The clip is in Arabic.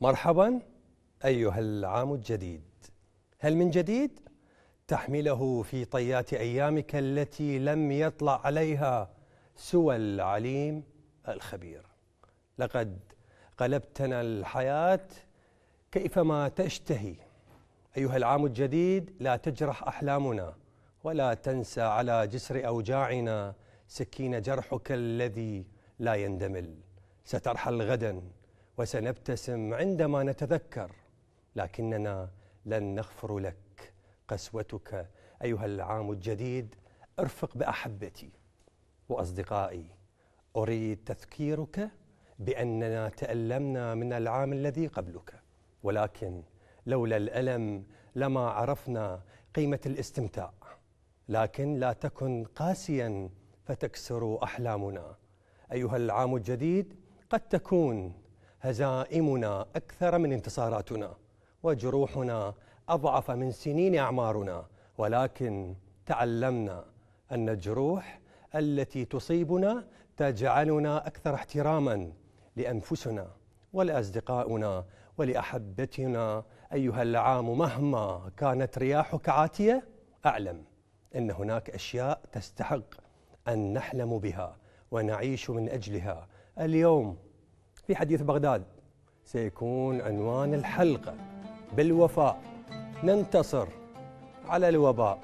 مرحبا أيها العام الجديد. هل من جديد؟ تحمله في طيات أيامك التي لم يطلع عليها سوى العليم الخبير. لقد قلبتنا الحياة كيفما تشتهي. أيها العام الجديد لا تجرح أحلامنا ولا تنسى على جسر أوجاعنا سكين جرحك الذي لا يندمل. سترحل غدا وسنبتسم عندما نتذكر لكننا لن نغفر لك قسوتك أيها العام الجديد ارفق بأحبتي. وأصدقائي أريد تذكيرك بأننا تألمنا من العام الذي قبلك. ولكن لولا الألم لما عرفنا قيمة الاستمتاع. لكن لا تكن قاسيا فتكسر أحلامنا. أيها العام الجديد قد تكون هزائمنا أكثر من انتصاراتنا وجروحنا أضعف من سنين أعمارنا ولكن تعلمنا أن الجروح التي تصيبنا تجعلنا أكثر احتراما لأنفسنا ولأصدقائنا ولأحبتنا. أيها العام مهما كانت رياحك عاتية أعلم أن هناك أشياء تستحق أن نحلم بها ونعيش من أجلها. اليوم في حديث بغداد. سيكون عنوان الحلقة بالوفاء. ننتصر على الوباء.